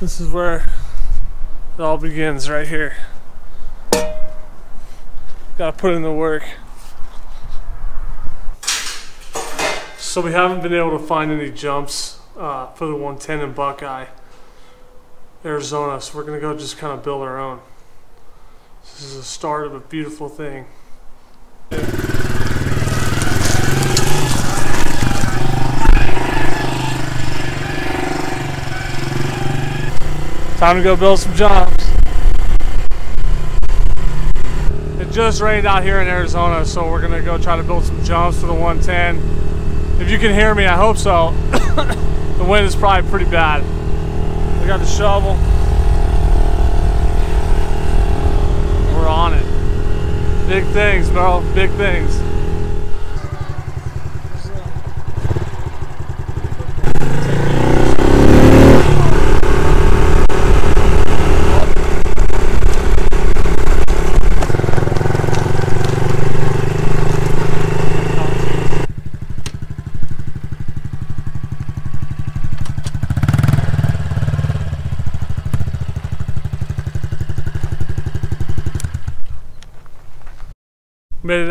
This is where it all begins right here. Gotta put in the work. So we haven't been able to find any jumps uh, for the 110 in Buckeye, Arizona. So we're gonna go just kind of build our own. This is the start of a beautiful thing. Time to go build some jumps. It just rained out here in Arizona, so we're gonna go try to build some jumps for the 110. If you can hear me, I hope so. the wind is probably pretty bad. We got the shovel. We're on it. Big things, bro. Big things.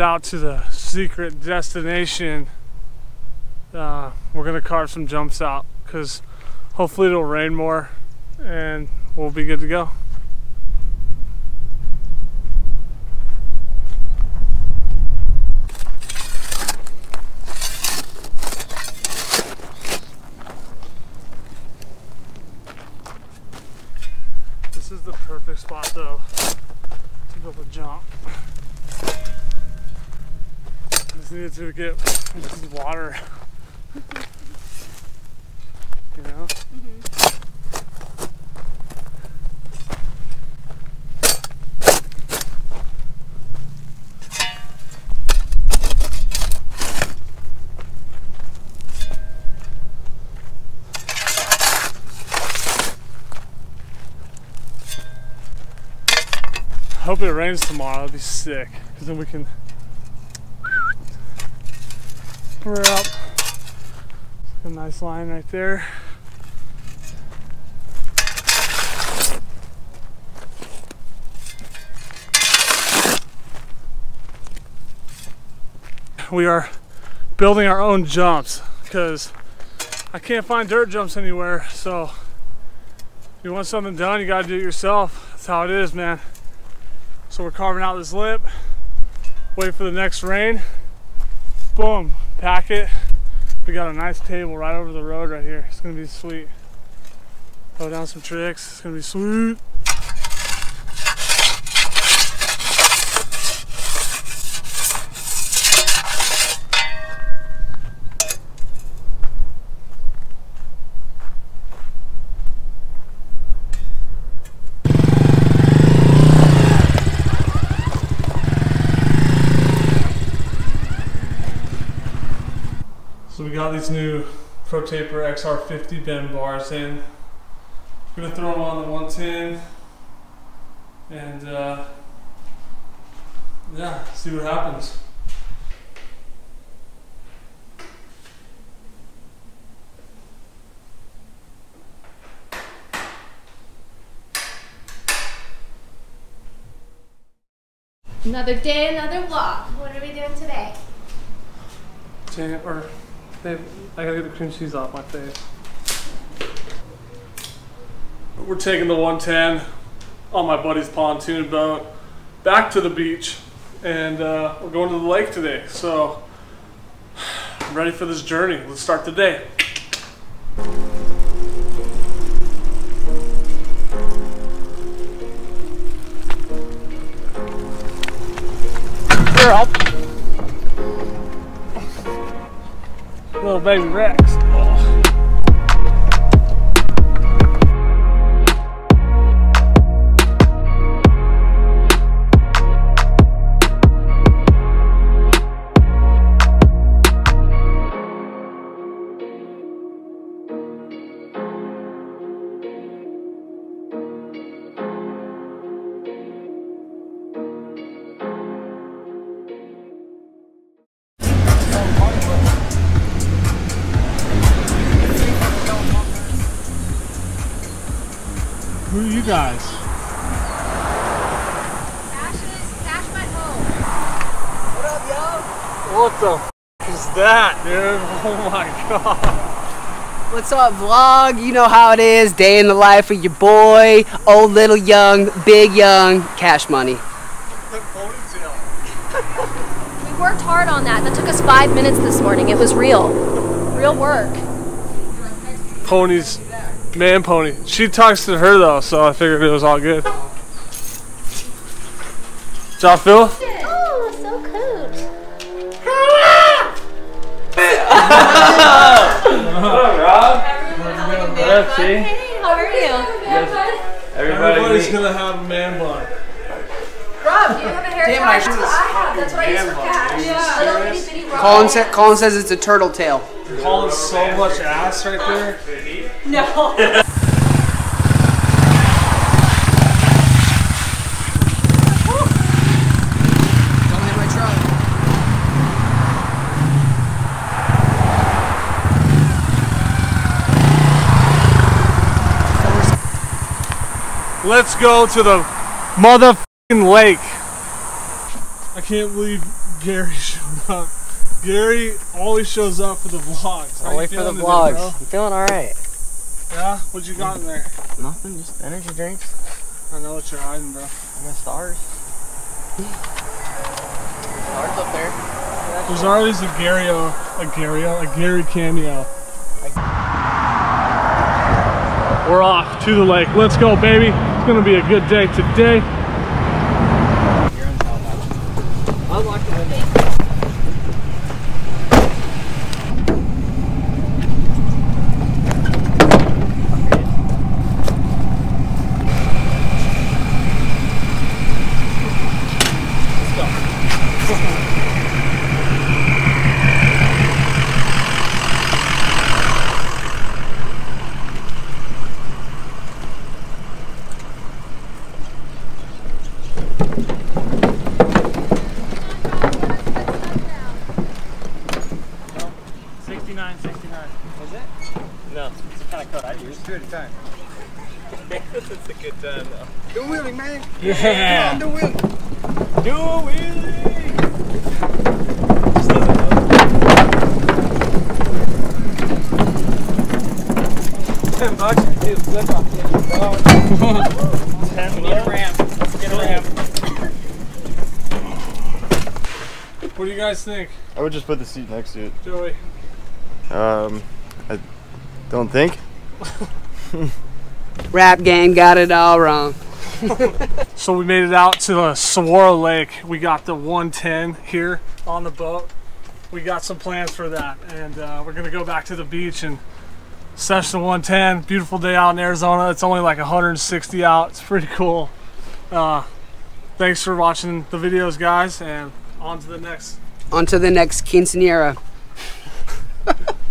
Out to the secret destination. Uh, we're gonna carve some jumps out because hopefully it'll rain more and we'll be good to go. This is the perfect spot though to build a jump. Just needed to get this water. you know? Hope it rains tomorrow. It'll be sick. Because then we can we're up. A nice line right there. We are building our own jumps because I can't find dirt jumps anywhere. So if you want something done, you gotta do it yourself. That's how it is, man. So we're carving out this lip, wait for the next rain. Boom, pack it. We got a nice table right over the road right here. It's gonna be sweet. Throw down some tricks. It's gonna be sweet. So we got these new Pro Taper XR50 bend bars in. I'm gonna throw them on the 110 and uh, yeah, see what happens. Another day, another walk. What are we doing today? Dang I gotta get the cream cheese off my face. We're taking the 110 on my buddy's pontoon boat back to the beach, and uh, we're going to the lake today. So I'm ready for this journey. Let's start the day. Little baby Rex. Guys? What the f is that, dude? Oh my god. What's up, vlog? You know how it is. Day in the life of your boy, old, little, young, big, young, cash money. We worked hard on that. That took us five minutes this morning. It was real. Real work. Pony's man pony. She talks to her though, so I figured it was all good. Job Phil? Oh, so cute. Hey, how are you? Everybody's gonna have a man bun. Rob, you have a haircut? Damn, I That's what I have. That's what I use for cash. Yeah. Little bitty Colin, sa- Colin says it's a turtle tail. Calling so much ass right uh, there. Don't hit my truck. Let's go to the motherfucking lake. I can't believe Gary showed up. Gary always shows up for the vlogs. I'll wait for the feeling today, vlogs. bro? I'm feeling alright. Yeah? What you got in there? Nothing, just energy drinks I know what you're hiding, bro. and the stars. Stars up there. There's always a Gary, a Gary, a Gary cameo. We're off to the lake. Let's go, baby. It's gonna be a good day today. No, it's the kind of cut I use. Good time. this is a good time though. Do wheeling, man. Yeah. Do wheeling. Do a wheelie! Just doesn't know. Ten bucks, dude, flip off. Ten bucks. ramp. Let's get a ramp. What do you guys think, I would just put the seat next to it. Joey? Um, I don't think. Rap gang got it all wrong. So we made it out to the Saguaro Lake. We got the 110 here on the boat. We got some plans for that, and uh, we're gonna go back to the beach and session 110. Beautiful day out in Arizona. It's only like 160 out. It's pretty cool. Uh, thanks for watching the videos, guys, and on to the next. On to the next quinceanera.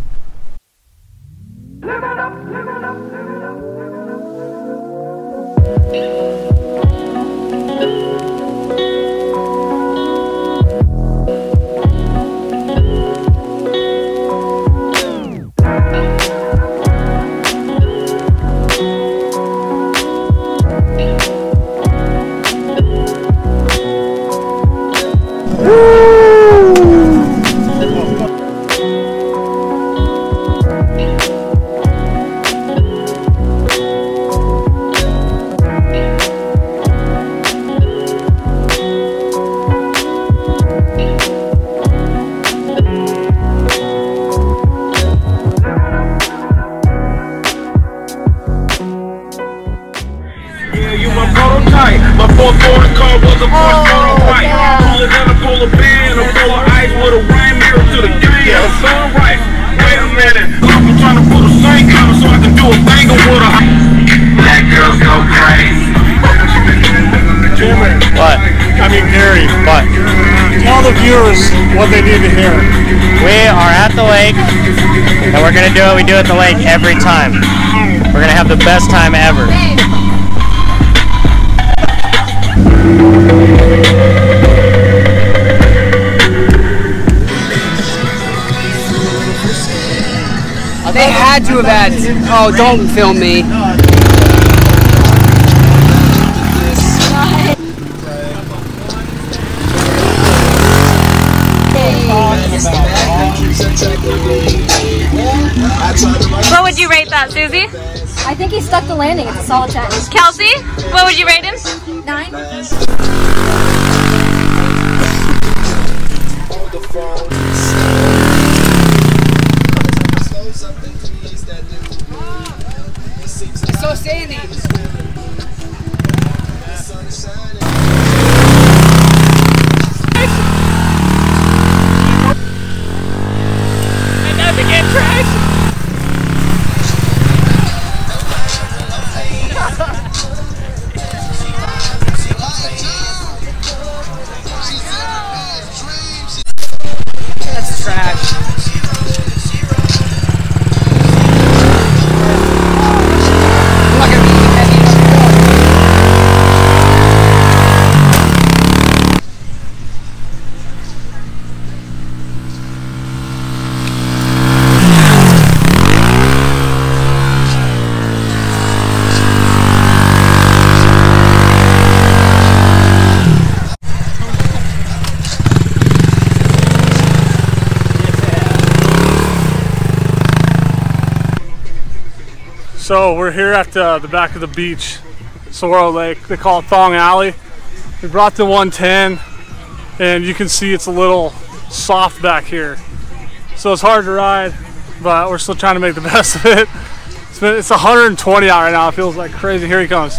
gonna do what we do at the lake every time. We're gonna have the best time ever. They had to have had. Oh, don't film me. That, Susie? I think he stuck the landing. It's a solid 10. Kelsey, what would you rate him? Nine. So sandy. So we're here at uh, the back of the beach, Sorrel Lake. They call it Thong Alley. We brought the 110, and you can see it's a little soft back here. So it's hard to ride, but we're still trying to make the best of it. It's, been, it's 120 out right now. It feels like crazy. Here he comes.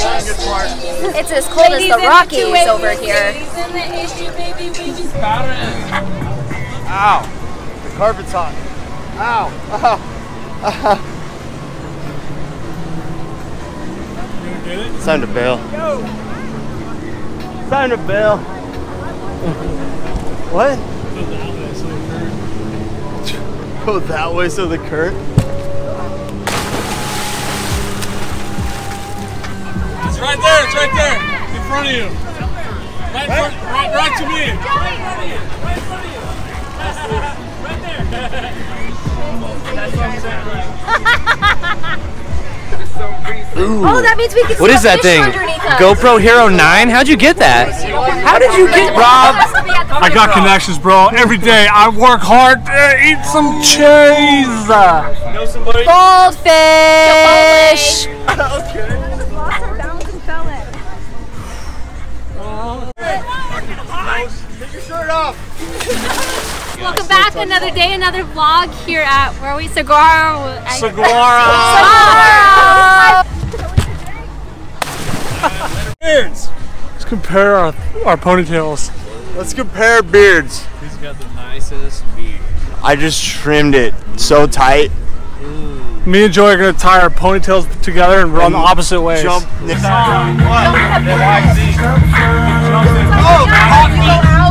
It's as cold as the Rockies over here. Ow. The carpet's hot. Ow. Ow. It's time to bail. It's time to bail. what? Go that way so the current. It's right there. It's right there. In front of you. Right, in front, right, right to me. Right in front of you. Right there. Oh, that means we can What see is the that thing? GoPro Hero 9? How'd you get that? How did you get Rob? I got connections, bro. Every day I work hard to eat some cheese. Goldfish! Take your shirt off. Welcome back. Another day, another vlog here at where are we Saguaro. Saguara. Beards. Let's compare our, our ponytails. Let's compare beards. He's got the nicest beard. I just trimmed it so tight. Me and Joey are gonna tie our ponytails together and run the opposite ways. Jump.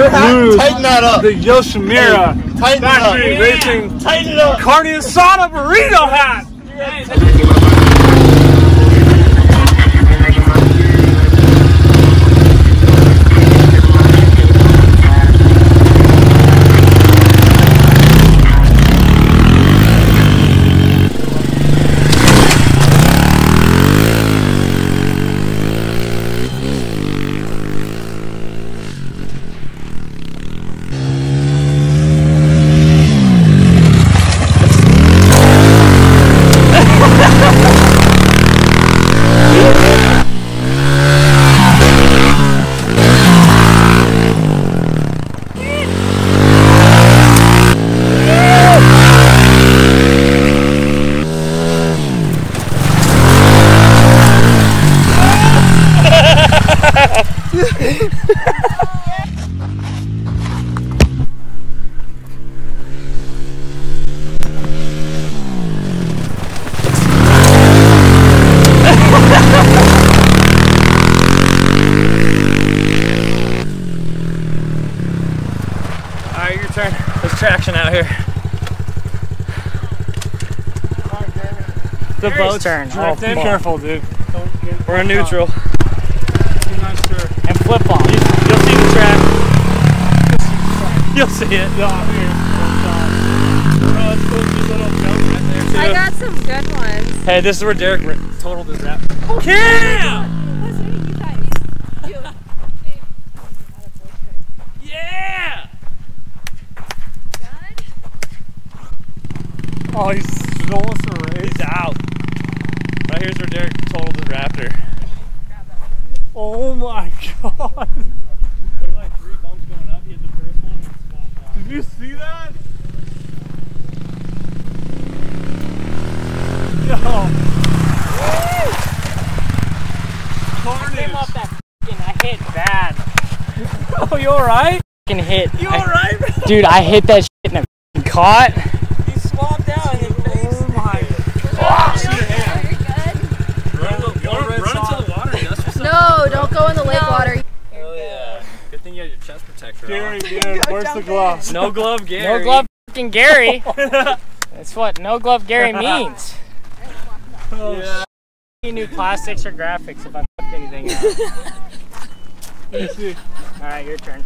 cannot You're lose tighten that up. the Yoshimura Tighten it up. Factory Racing Tighten it up. Carne Asada burrito hat. out The boat's turn. Oh, Be careful, dude. Don't We're in neutral. I'm not sure. And flip flop. You, you'll see the track. You'll see it. No, here. Oh, it's cool. These little jumps right there, too. I got some good ones. Hey, this is where Derek ri- totaled his rap. Oh, yeah! Oh, he's stole us a race. He's out. Right here's where Derek totaled his raptor. Oh my god. There's like three bumps going up. He hit the first one and swapped out. Did you see that? Yo. Carnage. Came off that fucking, I hit bad. oh, you alright? Fucking hit. You I- alright, bro? Dude, I hit that shit and it fucking caught. He swapped out in your face. Oh my Run into the water, dust yourself. No, don't go in the lake water. Oh yeah. Good thing you had your chest protector Gary, on. dude, where's the gloves? No glove, Gary. No glove fucking Gary. That's what no glove Gary means. Oh, You new plastics or graphics if I fucked anything up. See. Alright, your turn.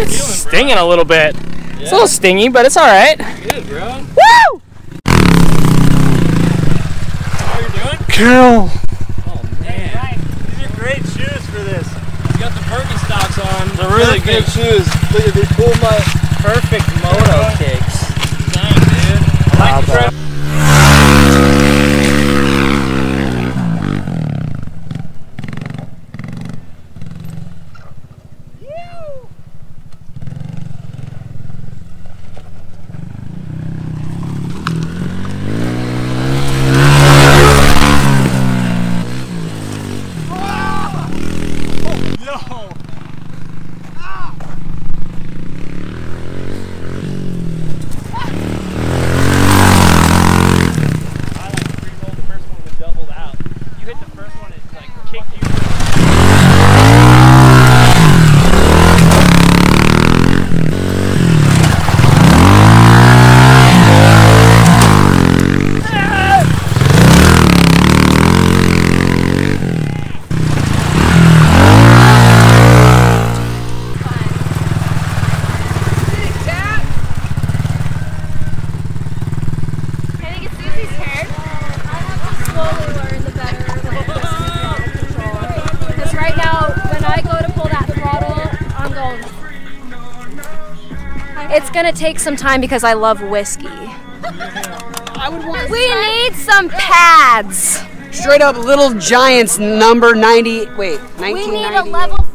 It's stinging a little bit. It's a little stingy, but it's alright. Good, bro. Woo! How you doing? Kill. Oh man. These are great shoes for this. You got the Birkenstocks on. They're really good shoes. Look at they pull my. Perfect moto kicks. Nice, dude. I like the grip. Yo. I like free roll the first one with doubled out. You hit the first one, it like kicked you. I think it's Susie's turn. I have to slowly learn the better control. Because right now, when I go to pull that throttle, I'm going. It's gonna take some time because I love whiskey. I would want We need some pads. Straight up Little Giants number 90. Wait, 1990. We need a level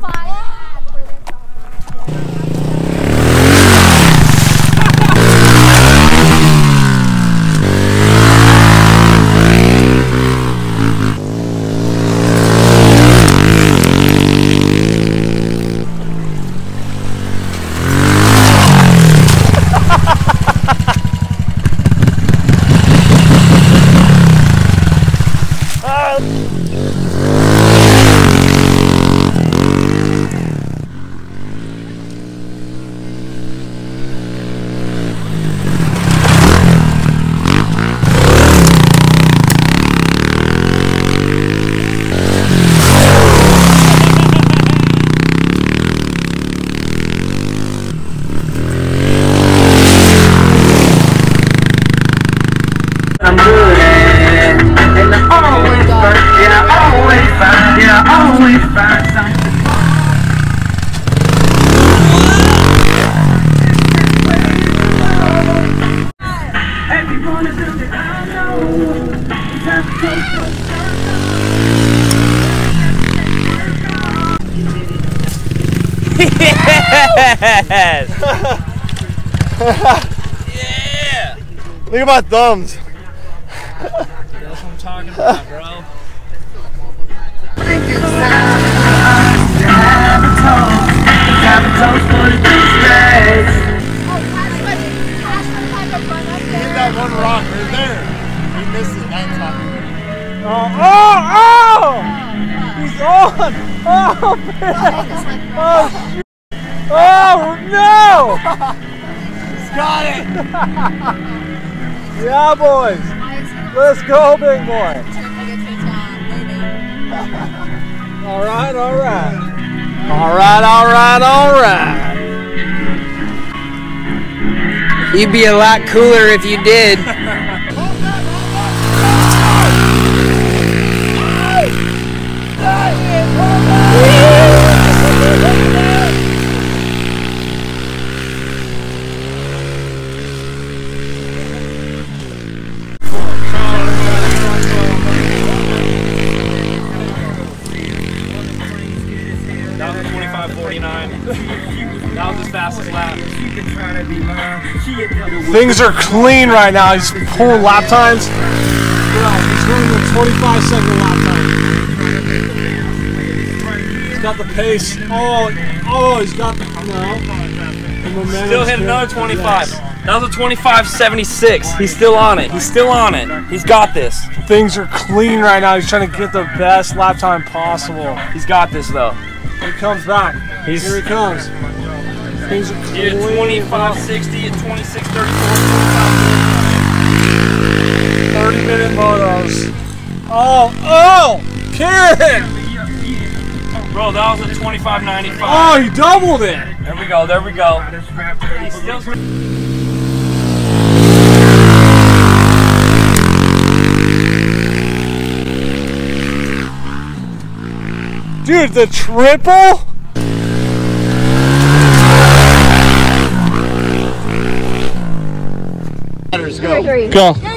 Yes! Look at my thumbs. That's what I'm talking about, bro. That one rock right there. He missed it that time. Oh, oh, oh! He's on! Oh, man! Oh, shit! Oh, no! He's got it. Yeah, boys! Let's go, big boy! All right, all right. All right, all right, all right. You'd be a lot cooler if you did. Things are clean right now. He's pulling lap times. Yeah, he's running a 25 second lap time. He's got the pace. Oh, oh, he's got the, no. The Still hit another 25. Yes. That was a 25.76. He's still on it. He's still on it. He's got this. Things are clean right now. He's trying to get the best lap time possible. He's got this though. He comes back. He's Here he comes. Things are clean. 25.60 at 26.34. 30 minute motos. Oh, oh! Karen! Bro, that was a 25.95. Oh, he doubled it! There we go. There we go. He's still. Dude, the triple? Go. Go.